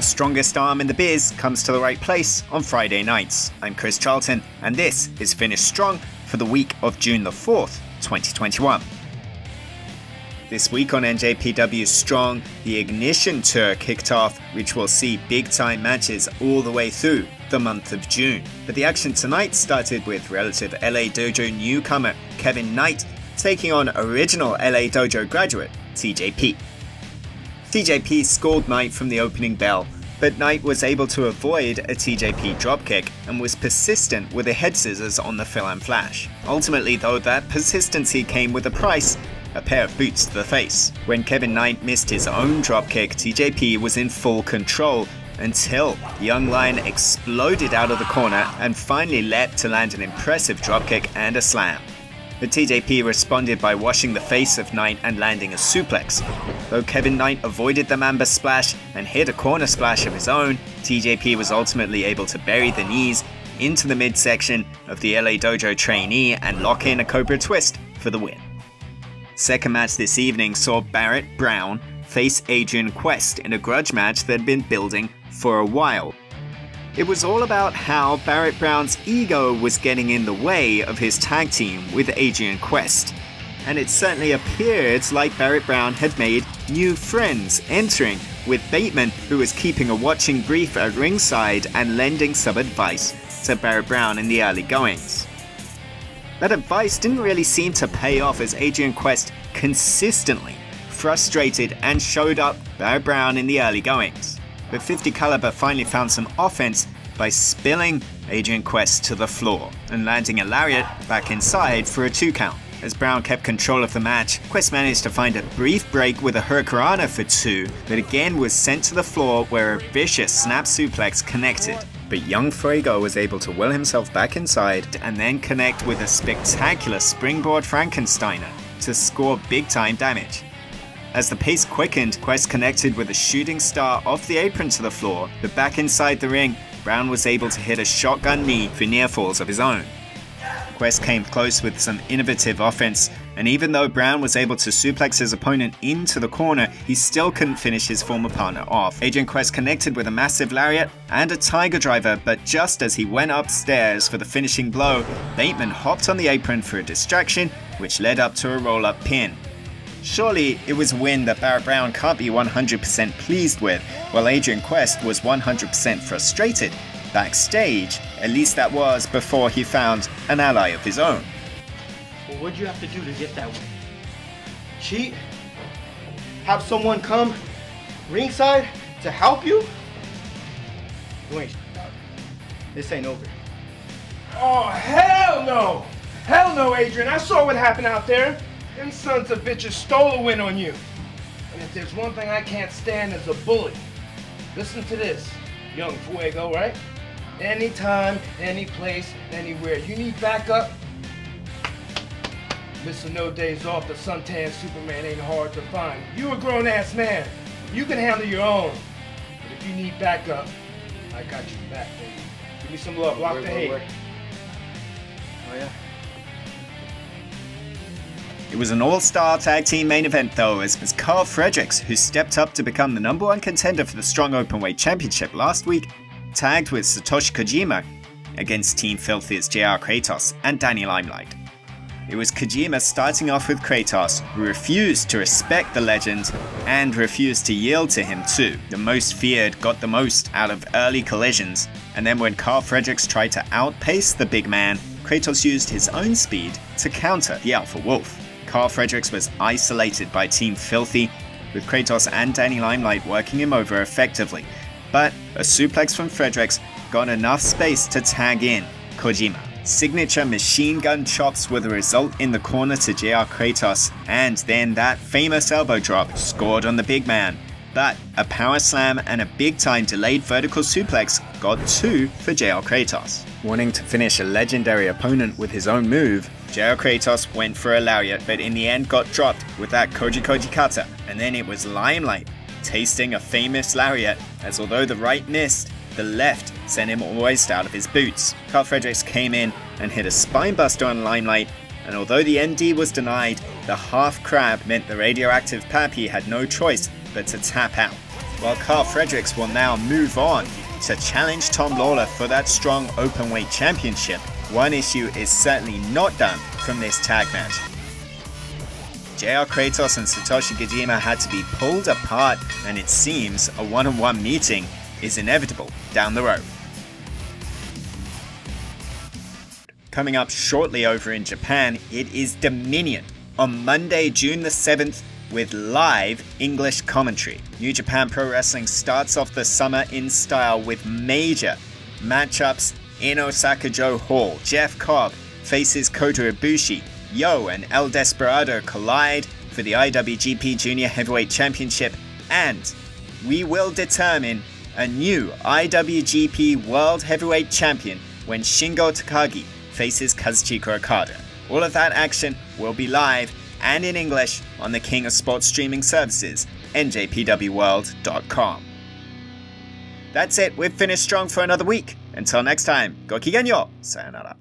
The strongest arm in the biz comes to the right place on Friday nights. I'm Chris Charlton, and this is Finish Strong for the week of June the 4th, 2021. This week on NJPW Strong, the Ignition Tour kicked off, which will see big time matches all the way through the month of June. But the action tonight started with relative LA Dojo newcomer Kevin Knight taking on original LA Dojo graduate TJP. TJP scored Knight from the opening bell, but Knight was able to avoid a TJP dropkick and was persistent with the head scissors on the Filan Flash. Ultimately, though, that persistency came with a price a pair of boots to the face. When Kevin Knight missed his own dropkick, TJP was in full control until Young Lion exploded out of the corner and finally leapt to land an impressive dropkick and a slam. The TJP responded by washing the face of Knight and landing a suplex. Though Kevin Knight avoided the Mamba splash and hit a corner splash of his own, TJP was ultimately able to bury the knees into the midsection of the LA Dojo trainee and lock in a Cobra twist for the win. Second match this evening saw Barrett Brown face Adrian Quest in a grudge match that had been building for a while. It was all about how Barrett Brown's ego was getting in the way of his tag team with Adrian Quest. And it certainly appeared like Barrett Brown had made new friends entering, with Bateman, who was keeping a watching brief at ringside and lending some advice to Barrett Brown in the early goings. That advice didn't really seem to pay off as Adrian Quest consistently frustrated and showed up Barrett Brown in the early goings but 50 Caliber finally found some offense by spilling Adrian Quest to the floor and landing a lariat back inside for a two count. As Brown kept control of the match, Quest managed to find a brief break with a Hurricanrana for two, but again was sent to the floor where a vicious snap suplex connected. But young Fuego was able to will himself back inside and then connect with a spectacular springboard Frankensteiner to score big time damage. As the pace quickened, Quest connected with a shooting star off the apron to the floor, but back inside the ring, Brown was able to hit a shotgun knee for near falls of his own. Quest came close with some innovative offense, and even though Brown was able to suplex his opponent into the corner, he still couldn't finish his former partner off. Adrian Quest connected with a massive lariat and a tiger driver, but just as he went upstairs for the finishing blow, Bateman hopped on the apron for a distraction, which led up to a roll up pin. Surely it was a win that Barrett Brown can't be 100% pleased with, while Adrian Quest was 100% frustrated. Backstage, at least that was before he found an ally of his own. Well, what'd you have to do to get that win? Cheat? Have someone come ringside to help you? You ain't This ain't over. Oh, hell no! Hell no, Adrian. I saw what happened out there. Them sons of bitches stole a win on you. And if there's one thing I can't stand is a bully. Listen to this, young Fuego, right? Anytime, any place, anywhere. You need backup? Mr. No Days Off, the suntan Superman ain't hard to find. You a grown-ass man. You can handle your own. But if you need backup, I got you back, baby. Give me some love. Lock the hate. Oh, yeah? It was an all-star tag team main event though, as, as Karl Fredericks, who stepped up to become the number one contender for the Strong Openweight Championship last week, tagged with Satoshi Kojima against Team Filthy's JR Kratos and Danny Limelight. It was Kojima starting off with Kratos, who refused to respect the legend and refused to yield to him too. The most feared got the most out of early collisions, and then when Karl Fredericks tried to outpace the big man, Kratos used his own speed to counter the Alpha Wolf. Karl Fredericks was isolated by Team Filthy, with Kratos and Danny Limelight working him over effectively, but a suplex from Fredericks got enough space to tag in Kojima. Signature machine gun chops were the result in the corner to JR Kratos, and then that famous elbow drop scored on the big man. But a power slam and a big time delayed vertical suplex got two for JR Kratos. Wanting to finish a legendary opponent with his own move, JR Kratos went for a lariat, but in the end got dropped with that Koji Koji Cutter, and then it was Limelight, tasting a famous lariat, as although the right missed, the left sent him almost out of his boots. Karl Fredericks came in and hit a spinebuster on Limelight, and although the ND was denied, the half crab meant the radioactive Pappy had no choice but to tap out. While Karl Fredericks will now move on to challenge Tom Lawlor for that strong openweight championship. One issue is certainly not done from this tag match. JR Kratos and Satoshi Kojima had to be pulled apart, and it seems a one on one meeting is inevitable down the road. Coming up shortly over in Japan, it is Dominion on Monday, June the 7th, with live English commentary. New Japan Pro Wrestling starts off the summer in style with major matchups in Osaka-jo Hall. Jeff Cobb faces Kota Ibushi. YOH and El Desperado collide for the IWGP Junior Heavyweight Championship, and we will determine a new IWGP World Heavyweight Champion when Shingo Takagi faces Kazuchika Okada. All of that action will be live and in English on the King of Sports streaming services, njpwworld.com. That's it, we've finished strong for another week. Until next time, go kigenyo, sayonara.